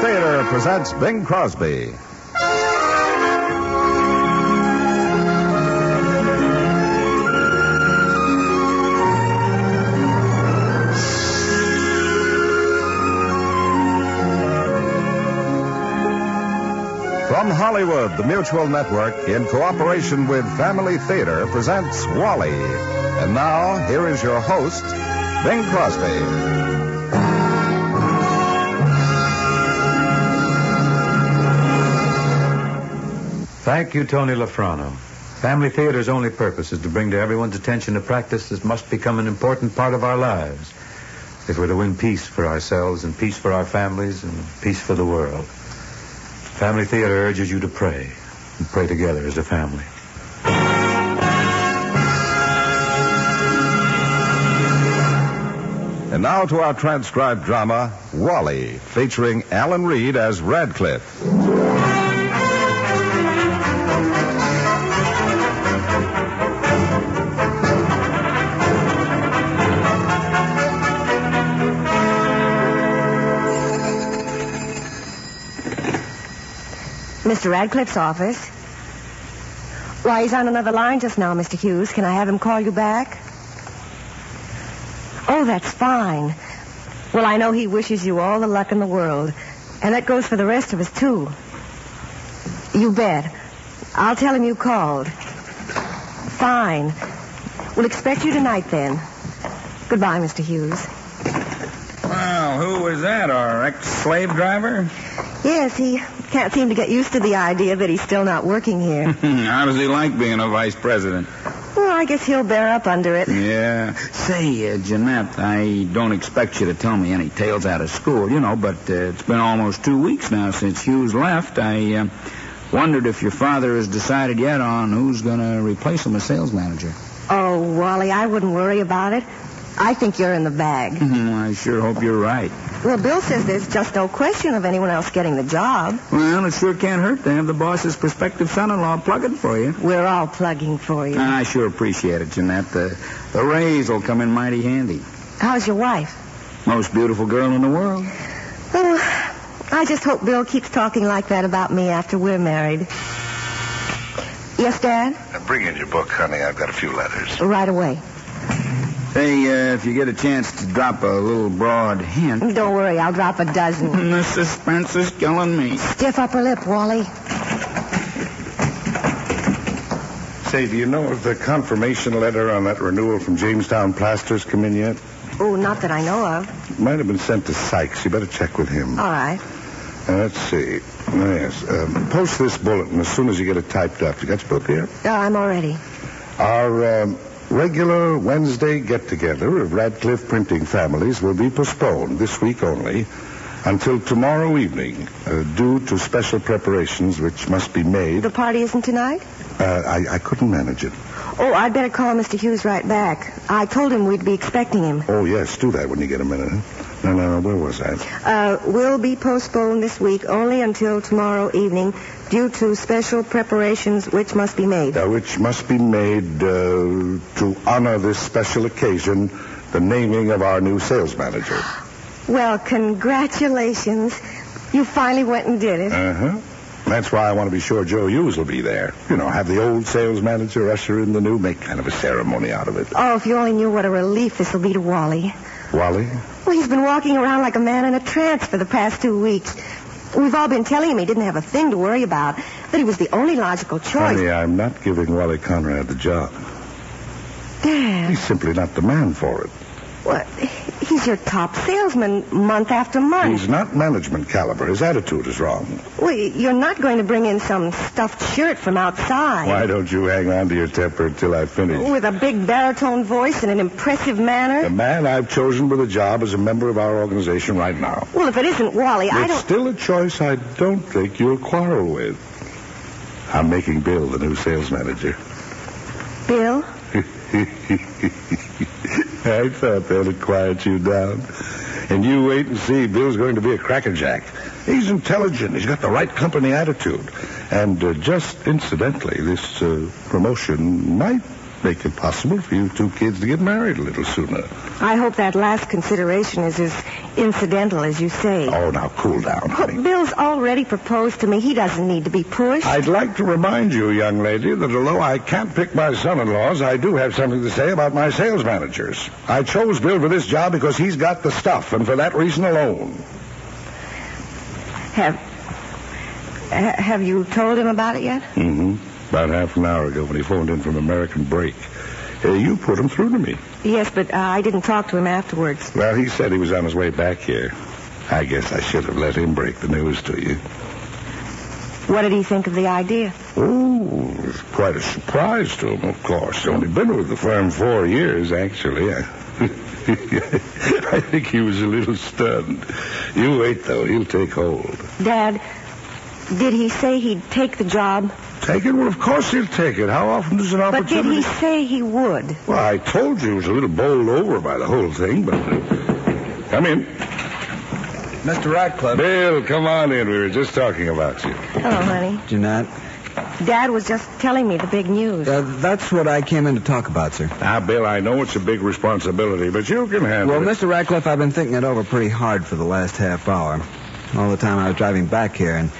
Theater presents Bing Crosby. From Hollywood, the Mutual Network, in cooperation with Family Theater, presents Wally. And now, here is your host, Bing Crosby. Thank you, Tony Lafrano. Family Theater's only purpose is to bring to everyone's attention a practice that must become an important part of our lives if we're to win peace for ourselves and peace for our families and peace for the world. Family Theater urges you to pray and pray together as a family. And now to our transcribed drama, Wally, featuring Alan Reed as Radcliffe. Mr. Radcliffe's office. Why, he's on another line just now, Mr. Hughes. Can I have him call you back? Oh, that's fine. Well, I know he wishes you all the luck in the world. And that goes for the rest of us, too. You bet. I'll tell him you called. Fine. We'll expect you tonight, then. Goodbye, Mr. Hughes. Well, who was that? Our ex-slave driver? Yes, he can't seem to get used to the idea that he's still not working here. How does he like being a vice president? well, I guess he'll bear up under it. Yeah. Say, uh, Jeanette, I don't expect you to tell me any tales out of school, you know, but uh, it's been almost two weeks now since Hughes left. I uh, wondered if your father has decided yet on who's going to replace him as sales manager. Oh, Wally, I wouldn't worry about it. I think you're in the bag. I sure hope you're right. Well, Bill says there's just no question of anyone else getting the job. Well, it sure can't hurt to have the boss's prospective son-in-law plugging for you. We're all plugging for you. I sure appreciate it, Jeanette. The, the raise will come in mighty handy. How's your wife? Most beautiful girl in the world. Oh, I just hope Bill keeps talking like that about me after we're married. Yes, Dad? Now bring in your book, honey. I've got a few letters. Right away. Hey, uh, if you get a chance to drop a little broad hint. Don't worry, I'll drop a dozen. The suspense is killing me. Stiff upper lip, Wally. Say, do you know if the confirmation letter on that renewal from Jamestown Plasters come in yet? Oh, not that I know of. It might have been sent to Sykes. You better check with him. All right. Uh, let's see. Oh, yes. Um, post this bulletin as soon as you get it typed up. You got your book here? Oh, I'm all ready. Our um, regular Wednesday get-together of Radcliffe printing families will be postponed this week only until tomorrow evening uh, due to special preparations which must be made. The party isn't tonight? Uh, I, I couldn't manage it. Oh, I'd better call Mr. Hughes right back. I told him we'd be expecting him. Oh, yes, do that when you get a minute. No, no, no, where was I? Uh, will be postponed this week only until tomorrow evening due to special preparations which must be made. Uh, which must be made uh, to honor this special occasion, the naming of our new sales manager. Well, congratulations. You finally went and did it. Uh-huh. That's why I want to be sure Joe Hughes will be there. You know, have the old sales manager usher in the new, make kind of a ceremony out of it. Oh, if you only knew what a relief this will be to Wally. Wally? Well, he's been walking around like a man in a trance for the past two weeks. We've all been telling him he didn't have a thing to worry about, that he was the only logical choice. Honey, I'm not giving Wally Conrad the job. Dad, He's simply not the man for it. What? He's your top salesman month after month. He's not management caliber. His attitude is wrong. Well, you're not going to bring in some stuffed shirt from outside. Why don't you hang on to your temper until I finish? With a big baritone voice and an impressive manner? The man I've chosen for the job is a member of our organization right now. Well, if it isn't Wally, I It's don't. It's still a choice I don't think you'll quarrel with. I'm making Bill the new sales manager. Bill? I thought that'd quiet you down. And you wait and see. Bill's going to be a crackerjack. He's intelligent. He's got the right company attitude. And uh, just incidentally, this uh, promotion might make it possible for you two kids to get married a little sooner. I hope that last consideration is as incidental as you say. Oh, now cool down, But honey. Bill's already proposed to me. He doesn't need to be pushed. I'd like to remind you, young lady, that although I can't pick my son-in-laws, I do have something to say about my sales managers. I chose Bill for this job because he's got the stuff, and for that reason alone. Have ha- have you told him about it yet? Mm-hmm. About half an hour ago when he phoned in from American Break. Uh, you put him through to me. Yes, but uh, I didn't talk to him afterwards. Well, he said he was on his way back here. I guess I should have let him break the news to you. What did he think of the idea? Oh, it was quite a surprise to him, of course. Only been with the firm four years, actually. I, I think he was a little stunned. You wait, though. He'll take hold. Dad, did he say he'd take the job? Take it? Well, of course he'll take it. How often does an opportunity... But did he say he would? Well, I told you he was a little bowled over by the whole thing, but... Uh, come in. Mr. Radcliffe. Bill, come on in. We were just talking about you. Hello, honey. Jeanette. Dad was just telling me the big news. Uh, that's what I came in to talk about, sir. Now, Bill, I know it's a big responsibility, but you can handle Well, it. Well, Mr. Radcliffe, I've been thinking it over pretty hard for the last half hour. All the time I was driving back here, and...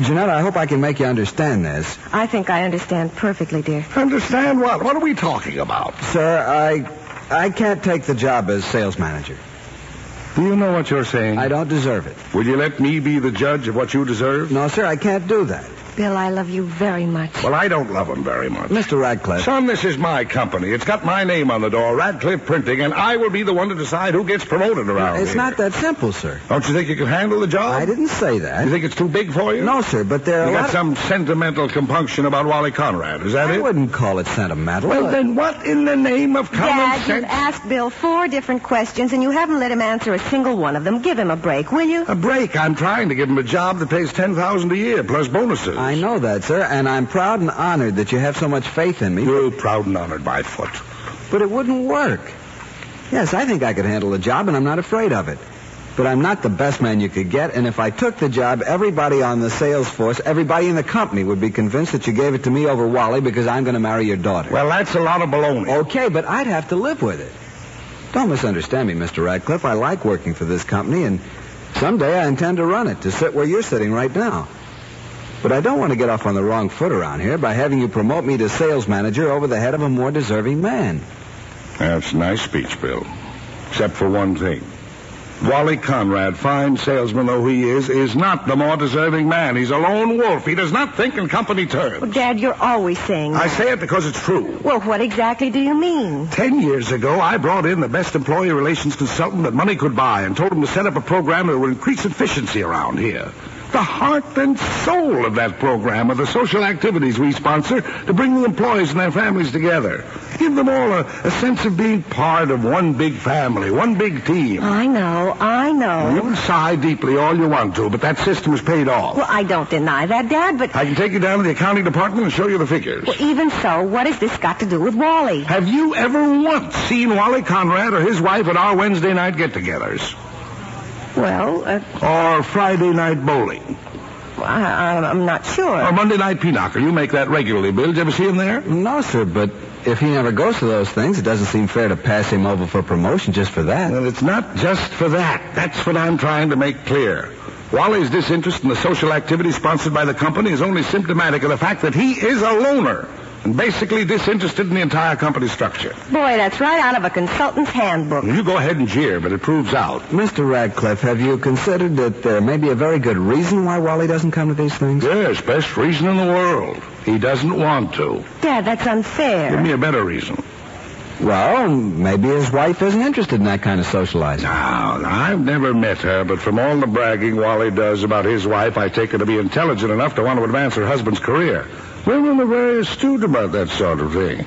Jeanette, I hope I can make you understand this. I think I understand perfectly, dear. Understand what? What are we talking about? Sir, I... I can't take the job as sales manager. Do you know what you're saying? I don't deserve it. Will you let me be the judge of what you deserve? No, sir, I can't do that. Bill, I love you very much. Well, I don't love him very much. Mr. Radcliffe. Son, this is my company. It's got my name on the door, Radcliffe Printing, and I will be the one to decide who gets promoted around It's here. not that simple, sir. Don't you think you can handle the job? I didn't say that. You think it's too big for you? No, sir, but there are You a got lot some sentimental compunction about Wally Conrad. Is that I it? wouldn't call it sentimental. Well, then what in the name of common Dad, you've asked Bill four different questions, and you haven't let him answer a single one of them. Give him a break, will you? A break. I'm trying to give him a job that pays ten thousand a year plus bonuses. I know that, sir, and I'm proud and honored that you have so much faith in me. You're proud and honored by foot. But it wouldn't work. Yes, I think I could handle the job, and I'm not afraid of it. But I'm not the best man you could get, and if I took the job, everybody on the sales force, everybody in the company would be convinced that you gave it to me over Wally because I'm going to marry your daughter. Well, that's a lot of baloney. Okay, but I'd have to live with it. Don't misunderstand me, Mr. Radcliffe. I like working for this company, and someday I intend to run it, to sit where you're sitting right now. But I don't want to get off on the wrong foot around here by having you promote me to sales manager over the head of a more deserving man. That's a nice speech, Bill. Except for one thing. Wally Conrad, fine salesman though he is, is not the more deserving man. He's a lone wolf. He does not think in company terms. Well, Dad, you're always saying I say it because it's true. Well, what exactly do you mean? Ten years ago, I brought in the best employee relations consultant that money could buy and told him to set up a program that would increase efficiency around here. The heart and soul of that program are the social activities we sponsor to bring the employees and their families together. Give them all a, a sense of being part of one big family, one big team. I know, I know. You can sigh deeply all you want to, but that system has paid off. Well, I don't deny that, Dad, but I can take you down to the accounting department and show you the figures. well, even so, what has this got to do with Wally? Have you ever once seen Wally Conrad or his wife at our Wednesday night get-togethers? Well, uh, Or Friday night bowling? I, I'm not sure. Or Monday night pinochle? You make that regularly, Bill. Did you ever see him there? No, sir, but if he never goes to those things, it doesn't seem fair to pass him over for promotion just for that. Well, it's not just for that. That's what I'm trying to make clear. Wally's disinterest in the social activities sponsored by the company is only symptomatic of the fact that he is a loner and basically disinterested in the entire company structure. Boy, that's right out of a consultant's handbook. You go ahead and jeer, but it proves out. Mr. Radcliffe, have you considered that there may be a very good reason why Wally doesn't come to these things? Yes, best reason in the world. He doesn't want to. Dad, that's unfair. Give me a better reason. Well, maybe his wife isn't interested in that kind of socializing. Now, I've never met her, but from all the bragging Wally does about his wife, I take her to be intelligent enough to want to advance her husband's career. Women are very astute about that sort of thing.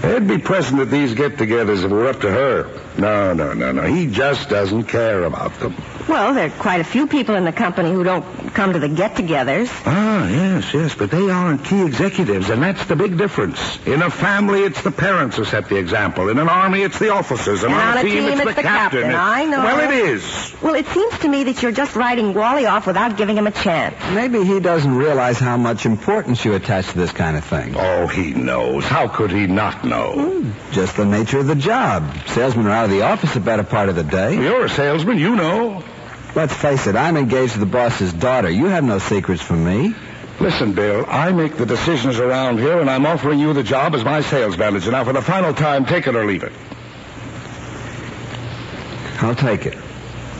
He'd be present at these get-togethers if it were up to her. No, no, no, no. He just doesn't care about them. Well, there are quite a few people in the company who don't come to the get-togethers. Ah, yes, yes, but they aren't key executives, and that's the big difference. In a family, it's the parents who set the example. In an army, it's the officers. And, And on on a team, it's, it's the captain. It- I know. Well, it is. Well, it seems to me that you're just writing Wally off without giving him a chance. Maybe he doesn't realize how much importance you attach to this kind of thing. Oh, he knows. How could he not know? Just the nature of the job. Salesmen are out of the office a better part of the day. You're a salesman, you know. Let's face it, I'm engaged to the boss's daughter. You have no secrets from me. Listen, Bill, I make the decisions around here, and I'm offering you the job as my sales manager. Now, for the final time, take it or leave it. I'll take it.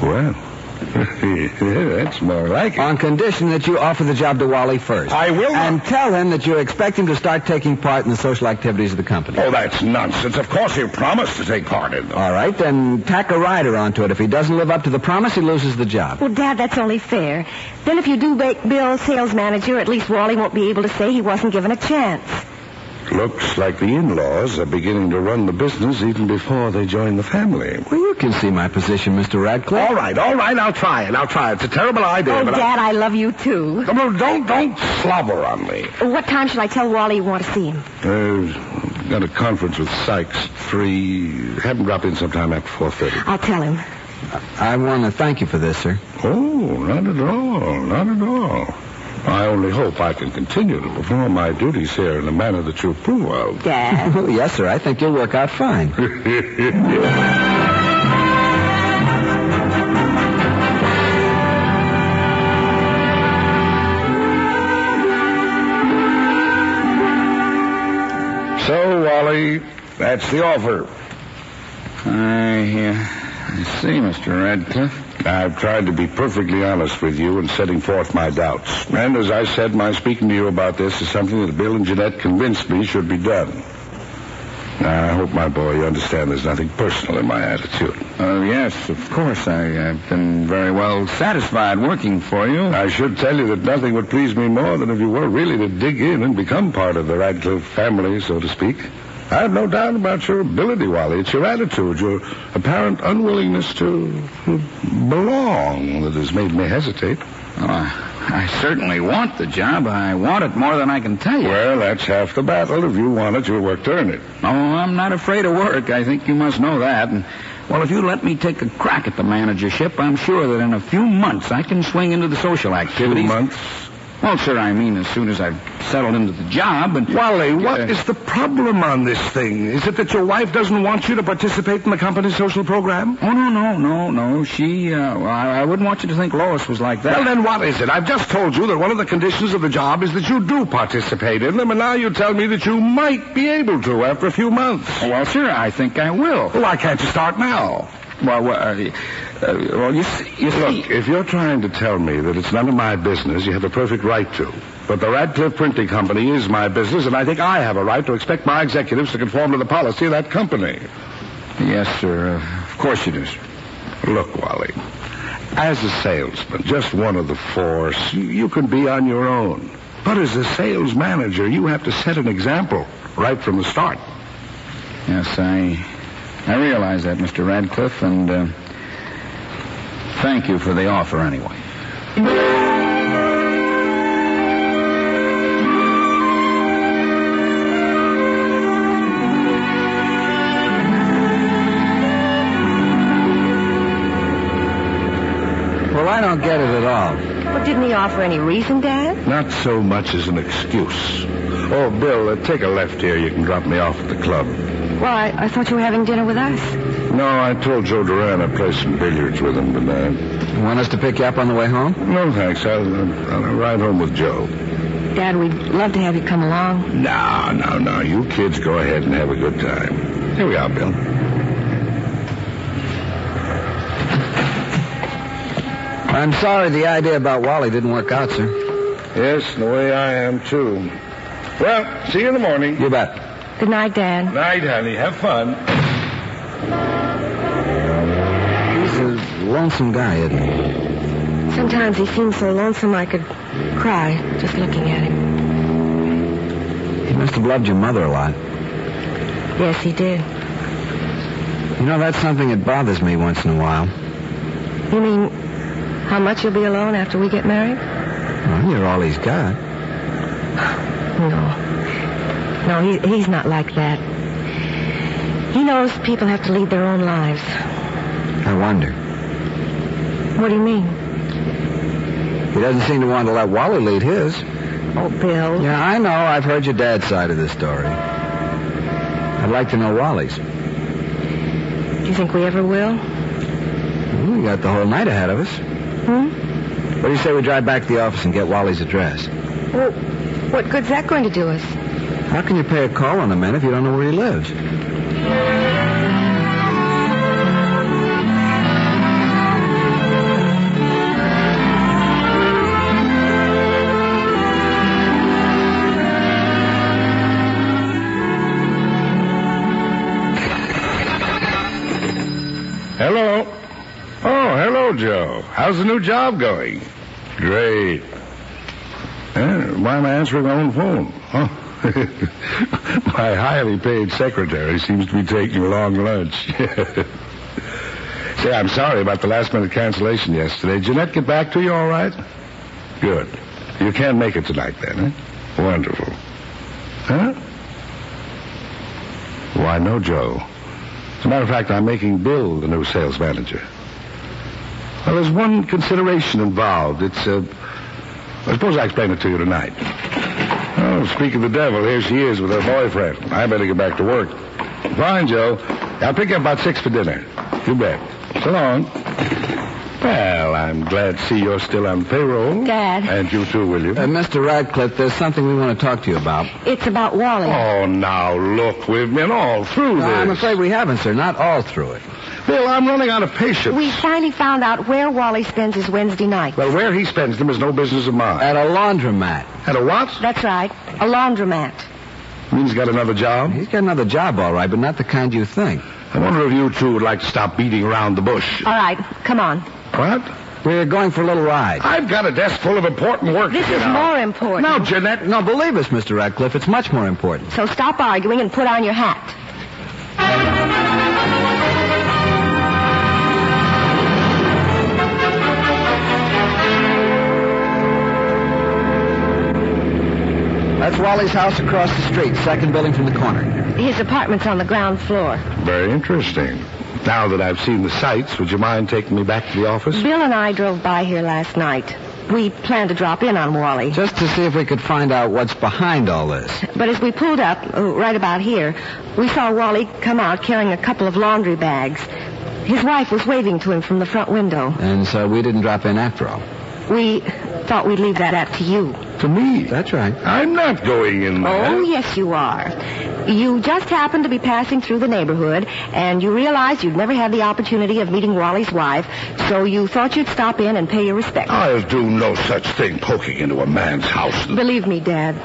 Well, that's more like it. On condition that you offer the job to Wally first. I will not. And tell him that you expect him to start taking part in the social activities of the company. Oh, that's nonsense. Of course he promised to take part in them. All right, then tack a rider onto it. If he doesn't live up to the promise, he loses the job. Well, Dad, that's only fair. Then if you do make Bill sales manager, at least Wally won't be able to say he wasn't given a chance. Looks like the in-laws are beginning to run the business even before they join the family. Well, you can see my position, Mr. Radcliffe. All right, all right, I'll try it. I'll try it. It's a terrible idea, Oh, but Dad, I love you too. I... Well, don't, don't slobber on me. What time shall I tell Wally you want to see him? Uh, got a conference with Sykes. Three. Have him drop in sometime after 4.30. I'll tell him. I want to thank you for this, sir. Oh, not at all. Not at all. I only hope I can continue to perform my duties here in a manner that you approve of. Dad. Oh, yes, sir. I think you'll work out fine. So, Wally, that's the offer. I, uh, I see, Mr. Radcliffe. I've tried to be perfectly honest with you in setting forth my doubts. And as I said, my speaking to you about this is something that Bill and Jeanette convinced me should be done. Now, I hope, my boy, you understand there's nothing personal in my attitude. Oh, yes, of course. I, I've been very well satisfied working for you. I should tell you that nothing would please me more than if you were really to dig in and become part of the Radcliffe family, so to speak. I have no doubt about your ability, Wally. It's your attitude, your apparent unwillingness to, to belong that has made me hesitate. Oh, I certainly want the job. I want it more than I can tell you. Well, that's half the battle. If you want it, you'll work to earn it. Oh, I'm not afraid of work. I think you must know that. And, well, if you let me take a crack at the managership, I'm sure that in a few months I can swing into the social activities. months. Well, sir, I mean as soon as I've settled into the job and... Wally, what Uh, is the problem on this thing? Is it that your wife doesn't want you to participate in the company's social program? Oh, no, no, no, no. She, uh, I, I wouldn't want you to think Lois was like that. Well, then what is it? I've just told you that one of the conditions of the job is that you do participate in them, and now you tell me that you might be able to after a few months. Oh, well, sir, I think I will. Well, why can't you start now? Well, well, uh, uh, well you see, you see... Look, if you're trying to tell me that it's none of my business, you have a perfect right to. But the Radcliffe Printing Company is my business, and I think I have a right to expect my executives to conform to the policy of that company. Yes, sir. Uh, of course you do, sir. Look, Wally, as a salesman, just one of the force, you, you can be on your own. But as a sales manager, you have to set an example right from the start. Yes, I, I realize that, Mr. Radcliffe, and uh, thank you for the offer anyway. Well, I don't get it at all. Well, didn't he offer any reason, Dad? Not so much as an excuse. Oh, Bill, uh, take a left here. You can drop me off at the club. Well, I, I thought you were having dinner with us. No, I told Joe Duran I'd play some billiards with him tonight. You want us to pick you up on the way home? No, thanks. I'll, I'll ride home with Joe. Dad, we'd love to have you come along. No, no, no. You kids go ahead and have a good time. Here we are, Bill. I'm sorry the idea about Wally didn't work out, sir. Yes, the way I am, too. Well, see you in the morning. You bet. Good night, Dad. Night, honey. Have fun. He's a lonesome guy, isn't he? Sometimes he seems so lonesome I could cry just looking at him. He must have loved your mother a lot. Yes, he did. You know, that's something that bothers me once in a while. You mean how much you'll be alone after we get married? Well, you're all he's got. No. No, he, he's not like that. He knows people have to lead their own lives. I wonder. What do you mean? He doesn't seem to want to let Wally lead his. Oh, Bill. Yeah, I know. I've heard your dad's side of the story. I'd like to know Wally's. Do you think we ever will? Well, we got the whole night ahead of us. Hmm? What do you say we drive back to the office and get Wally's address? Well, what good's that going to do us? How can you pay a call on a man if you don't know where he lives? Hello. Oh, hello, Joe. How's the new job going? Great. Eh, why am I answering my own phone? Huh? my highly paid secretary seems to be taking a long lunch. Say, I'm sorry about the last minute cancellation yesterday. Jeanette get back to you all right? Good. You can't make it tonight then, eh? Wonderful. Huh? Why, no, Joe. As a matter of fact, I'm making Bill the new sales manager. Well, there's one consideration involved. It's, uh, I suppose I explain it to you tonight. Oh, speak of the devil, here she is with her boyfriend. I better get back to work. Fine, Joe. I'll pick you up about six for dinner. You bet. So long. Well, I'm glad to see you're still on payroll. Dad. And you too, will you? Uh, Mr. Radcliffe, there's something we want to talk to you about. It's about Wally. Oh, now look, we've been all through No, this. I'm afraid we haven't, sir. Not all through it. Bill, I'm running out of patience. We finally found out where Wally spends his Wednesday night. Well, where he spends them is no business of mine. At a laundromat. At a what? That's right. A laundromat. Means he's got another job? He's got another job, all right, but not the kind you think. I wonder if you two would like to stop beating around the bush. All right, come on. What? We're going for a little ride. I've got a desk full of important work This is out. more important. Now, Jeanette. No, believe us, Mr. Radcliffe. It's much more important. So stop arguing and put on your hat. That's Wally's house across the street, second building from the corner. His apartment's on the ground floor. Very interesting. Now that I've seen the sights, would you mind taking me back to the office? Bill and I drove by here last night. We planned to drop in on Wally. Just to see if we could find out what's behind all this. But as we pulled up, uh, right about here, we saw Wally come out carrying a couple of laundry bags. His wife was waving to him from the front window. And so we didn't drop in after all. We thought we'd leave that up to you. To me? That's right. I'm not going in there. Oh, yes, you are. You just happened to be passing through the neighborhood, and you realized you'd never had the opportunity of meeting Wally's wife, so you thought you'd stop in and pay your respects. I'll do no such thing poking into a man's house. Believe me, Dad,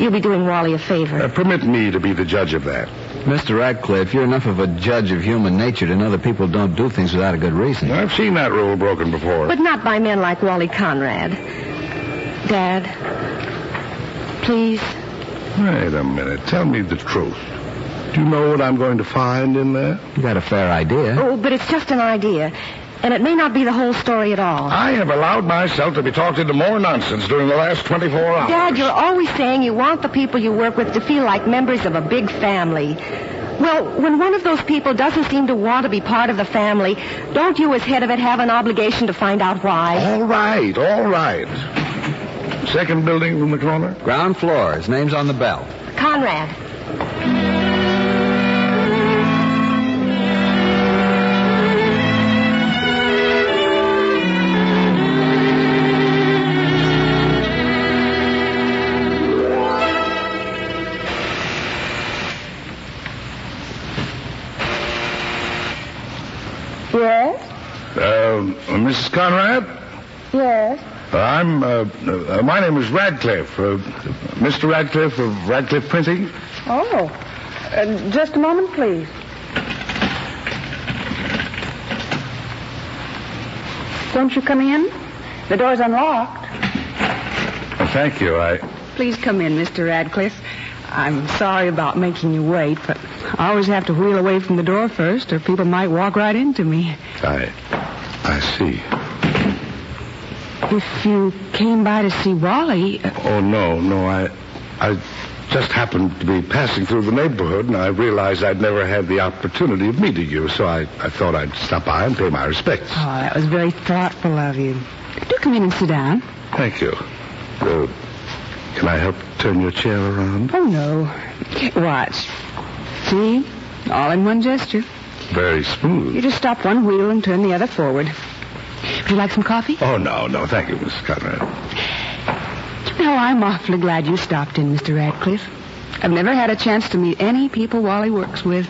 you'll be doing Wally a Uh, favor. permit me to be the judge of that. Mr. Radcliffe, you're enough of a judge of human nature to know that people don't do things without a good reason. I've seen that rule broken before. But not by men like Wally Conrad. Dad, please. Wait a minute. Tell me the truth. Do you know what I'm going to find in there? You got a fair idea. Oh, but it's just an idea, and it may not be the whole story at all. I have allowed myself to be talked into more nonsense during the last 24 hours. Dad, you're always saying you want the people you work with to feel like members of a big family. Well, when one of those people doesn't seem to want to be part of the family, don't you, as head of it, have an obligation to find out why? All right, all right. Second building from the corner? Ground floor. His name's on the bell. Conrad. Yes? Uh, Mrs. Conrad? Yes. I'm, uh, uh, my name is Radcliffe. Uh, Mr. Radcliffe of Radcliffe Printing. Oh, uh, just a moment, please. Don't you come in? The door's unlocked. Uh, thank you. I, Please come in, Mr. Radcliffe. I'm sorry about making you wait, but I always have to wheel away from the door first, or people might walk right into me. I, I see. If you came by to see Wally, uh, Oh, no, no, I, I just happened to be passing through the neighborhood, and I realized I'd never had the opportunity of meeting you, so I, I thought I'd stop by and pay my respects. oh, that was very thoughtful of you. Do come in and sit down. Thank you. Uh, can I help turn your chair around? Oh, no. Watch. See? All in one gesture. Very smooth. You just stop one wheel and turn the other forward. Would you like some coffee? Oh, no, no, thank you, Mrs. Conrad. No, I'm awfully glad you stopped in, Mr. Radcliffe. I've never had a chance to meet any people Wally works with.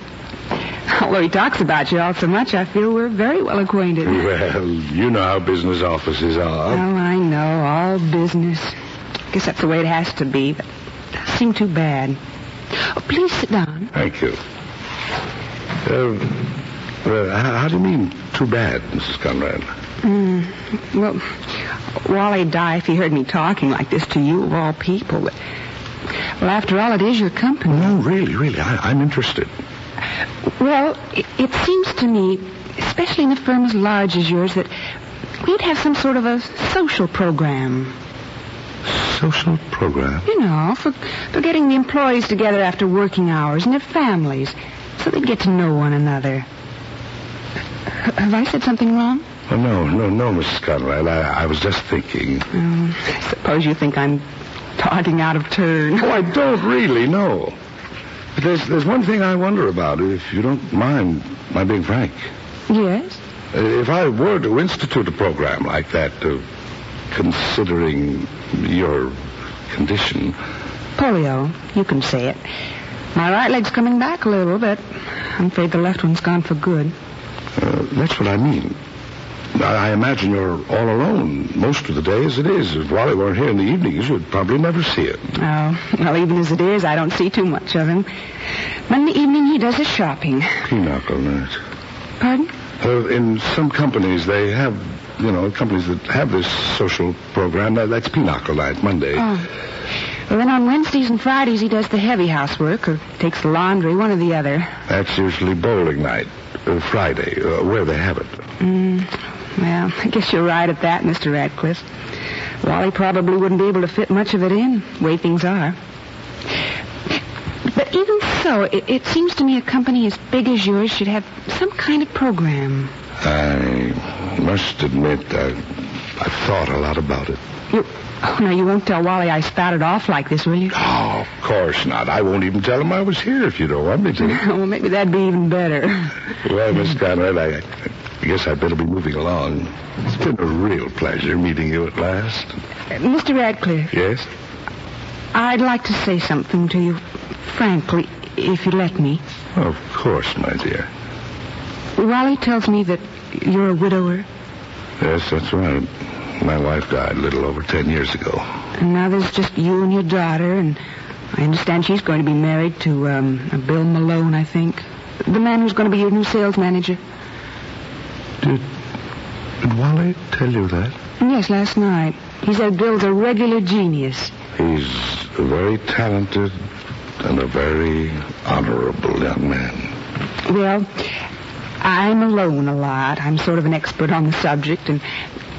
Although he talks about you all so much, I feel we're very well acquainted. Well, you know how business offices are. Oh. I know, all business. I guess that's the way it has to be, but it does seem too bad. Oh, please sit down. Thank you. Uh, uh, how, how do you mean, too bad, Mrs. Conrad? Mm, well, Wally'd die if he heard me talking like this to you, of all people. Well, after all, it is your company. No, really, really, I, I'm interested. Well, it, it seems to me, especially in a firm as large as yours, that we'd have some sort of a social program. Social program? You know, for, for getting the employees together after working hours and their families, so they'd get to know one another. H- Have I said something wrong? Oh, no, no, no, Mrs. Conrad. I, I was just thinking. I suppose you think I'm talking out of turn. Oh, I don't really know. But there's, there's one thing I wonder about, if you don't mind my being frank. Yes? Uh, If I were to institute a program like that, uh, considering your condition, Polio. You can say it. My right leg's coming back a little, but I'm afraid the left one's gone for good. uh, that's what I mean. I, I imagine you're all alone most of the day as it is. If Wally weren't here in the evenings, you'd probably never see it. Oh, well, even as it is, I don't see too much of him. Monday evening, he does his shopping. Pinochle night. Pardon? Uh, in some companies, they have, you know, companies that have this social program. That, that's Pinochle night, Monday. Oh. Well, then on Wednesdays and Fridays, he does the heavy housework or takes the laundry, one or the other. That's usually bowling night, uh, Friday, uh, where they have it. Mm, well, I guess you're right at that, Mr. Radcliffe. Wally probably wouldn't be able to fit much of it in, the way things are. But even so, it, it seems to me a company as big as yours should have some kind of program. I must admit, I, I've thought a lot about it. You, oh, no, you won't tell Wally I spouted off like this, will you? Oh, of course not. I won't even tell him I was here if you don't want me to. well, maybe that'd be even better. well, Miss Conrad, I, I guess I'd better be moving along. It's been a real pleasure meeting you at last. Uh, Mr. Radcliffe, Yes? I'd like to say something to you, frankly, if you let me. Of course, my dear. Wally tells me that you're a widower, Yes, that's right. My wife died a little over ten years ago. and now there's just you and your daughter, and I understand she's going to be married to um, Bill Malone, I think. The man who's going to be your new sales manager. Did, did Wally tell you that? Yes, last night. He said Bill's a regular genius. He's a very talented and a very honorable young man. Well, I'm alone a lot. I'm sort of an expert on the subject, and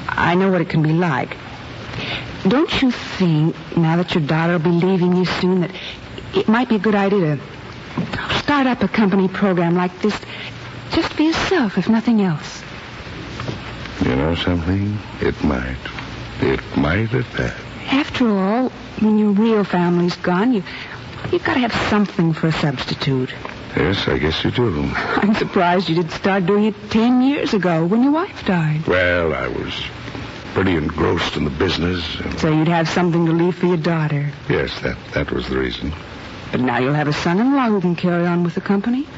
I know what it can be like. Don't you think, now that your daughter will be leaving you soon, that it might be a good idea to start up a company program like this just for yourself, if nothing else? You know something? It might. It might at that. After all, when your real family's gone, you, you've got to have something for a substitute. Yes, I guess you do. I'm surprised you didn't start doing it ten years ago when your wife died. Well, I was pretty engrossed in the business. and- So you'd have something to leave for your daughter. Yes, that, that was the reason. But now you'll have a son-in-law who can carry on with the company.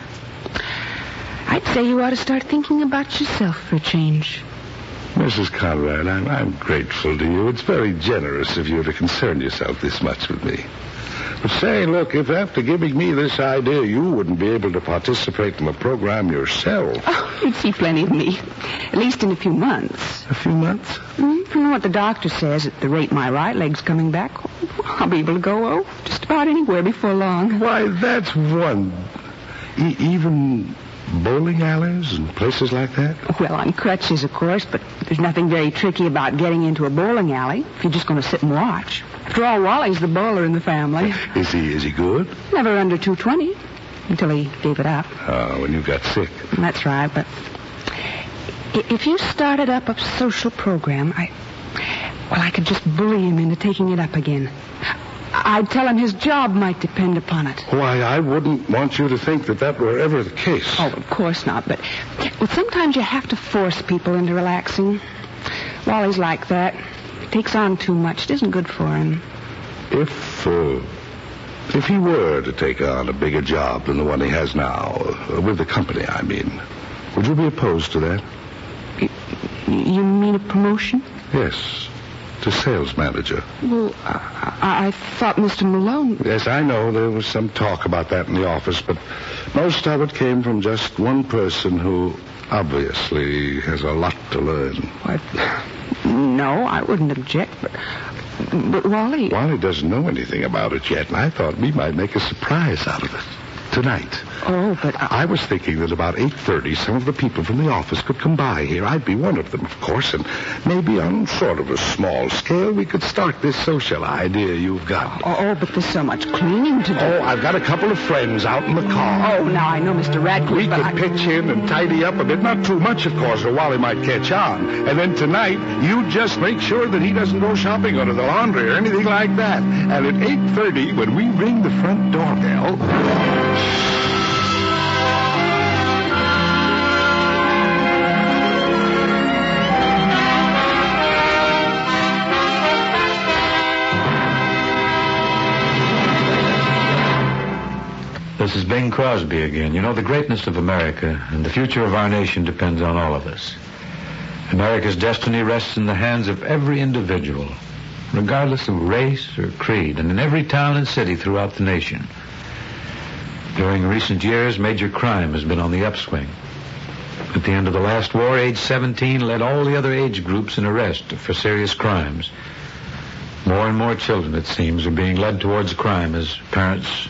I'd say you ought to start thinking about yourself for a change. Mrs. Conrad, I'm, I'm grateful to you. It's very generous of you to concern yourself this much with me. But say, look, if after giving me this idea you wouldn't be able to participate in the program yourself. Oh, you'd see plenty of me. At least in a few months. A few months? Mm, From what the doctor says, at the rate my right leg's coming back, I'll be able to go oh, just about anywhere before long. Why, that's one. E- even bowling alleys and places like that? Well, on crutches, of course, but there's nothing very tricky about getting into a bowling alley if you're just going to sit and watch. After all, Wally's the bowler in the family. Is he is he good? Never under 220 until he gave it up. Uh, when you got sick. That's right, but if you started up a social program, I, well, I could just bully him into taking it up again. I'd tell him his job might depend upon it. Why, I wouldn't want you to think that that were ever the case. Oh, of course not, but well, sometimes you have to force people into relaxing. Wally's like that. He takes on too much. It isn't good for him. If, uh, if he were to take on a bigger job than the one he has now, uh, with the company, I mean, would you be opposed to that? You mean a promotion? Yes, to sales manager. Well, I, I, thought Mr. Malone. Yes, I know there was some talk about that in the office, but most of it came from just one person who obviously has a lot to learn. What? No, I wouldn't object, but but Wally. Wally doesn't know anything about it yet, and I thought we might make a surprise out of it tonight. Oh, but I, I was thinking that about 8.30, some of the people from the office could come by here. I'd be one of them, of course, and maybe on sort of a small scale, we could start this social idea you've got. oh, oh, but there's so much cleaning to do. Oh, I've got a couple of friends out in the mm. car. Oh, now I know Mr. Radcliffe. We could I- pitch in and tidy up a bit. Not too much, of course, or Wally might catch on. And then tonight, you just make sure that he doesn't go shopping or to the laundry or anything like that. And at 8.30, when we ring the front doorbell... This is Bing Crosby again. You know, the greatness of America and the future of our nation depends on all of us. America's destiny rests in the hands of every individual, regardless of race or creed, and in every town and city throughout the nation. During recent years, major crime has been on the upswing. At the end of the last war, age 17 led all the other age groups in arrest for serious crimes. More and more children, it seems, are being led towards crime as parents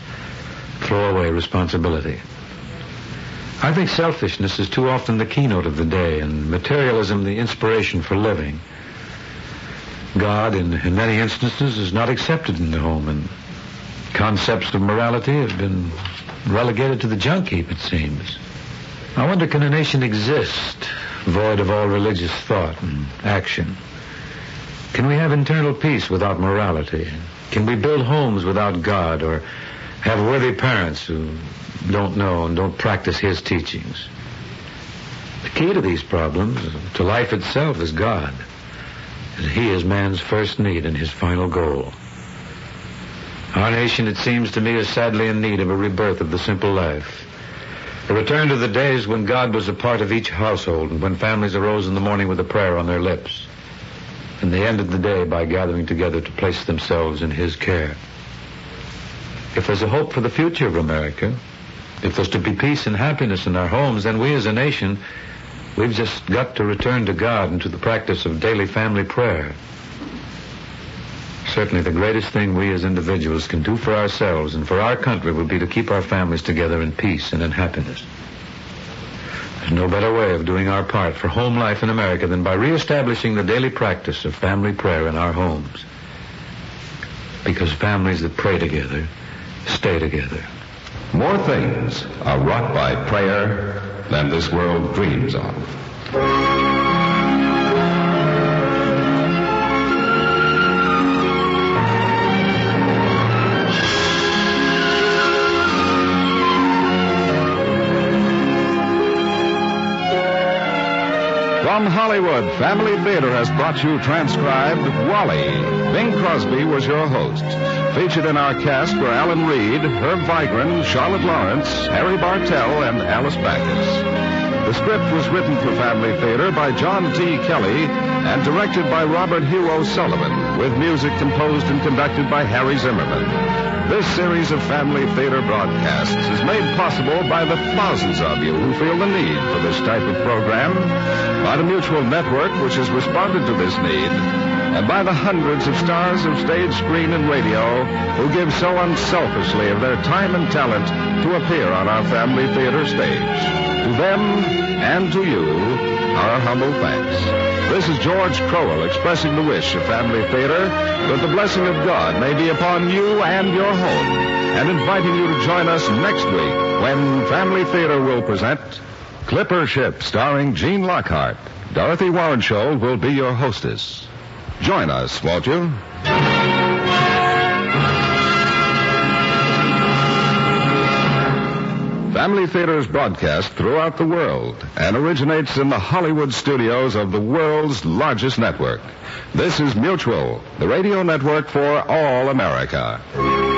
throw away responsibility. I think selfishness is too often the keynote of the day and materialism the inspiration for living. God, in, in many instances, is not accepted in the home, and concepts of morality have been relegated to the junk heap, it seems. I wonder, can a nation exist void of all religious thought and action? Can we have internal peace without morality? Can we build homes without God or have worthy parents who don't know and don't practice his teachings? The key to these problems, to life itself, is God. And he is man's first need and his final goal. Our nation, it seems to me, is sadly in need of a rebirth of the simple life. A return to the days when God was a part of each household and when families arose in the morning with a prayer on their lips. And they ended the day by gathering together to place themselves in his care. If there's a hope for the future of America, if there's to be peace and happiness in our homes, then we as a nation, we've just got to return to God and to the practice of daily family prayer. Certainly the greatest thing we as individuals can do for ourselves and for our country would be to keep our families together in peace and in happiness. There's no better way of doing our part for home life in America than by reestablishing the daily practice of family prayer in our homes. Because families that pray together stay together. More things are wrought by prayer than this world dreams of. Hollywood, Family Theater has brought you transcribed Wally. Bing Crosby was your host. Featured in our cast were Alan Reed, Herb Vigran, Charlotte Lawrence, Harry Bartell, and Alice Backus. The script was written for Family Theater by John T. Kelly and directed by Robert Hugh O'Sullivan, with music composed and conducted by Harry Zimmerman. This series of Family Theater broadcasts is made possible by the thousands of you who feel the need for this type of program, by the Mutual Network, which has responded to this need, and by the hundreds of stars of stage, screen, and radio who give so unselfishly of their time and talent to appear on our family theater stage. To them and to you, our humble thanks. This is George Crowell expressing the wish of Family Theater that the blessing of God may be upon you and your home, and inviting you to join us next week when Family Theater will present Clipper Ship, starring Gene Lockhart. Dorothy Warenskjold will be your hostess. Join us, won't you? Family Theater is broadcast throughout the world and originates in the Hollywood studios of the world's largest network. This is Mutual, the radio network for all America.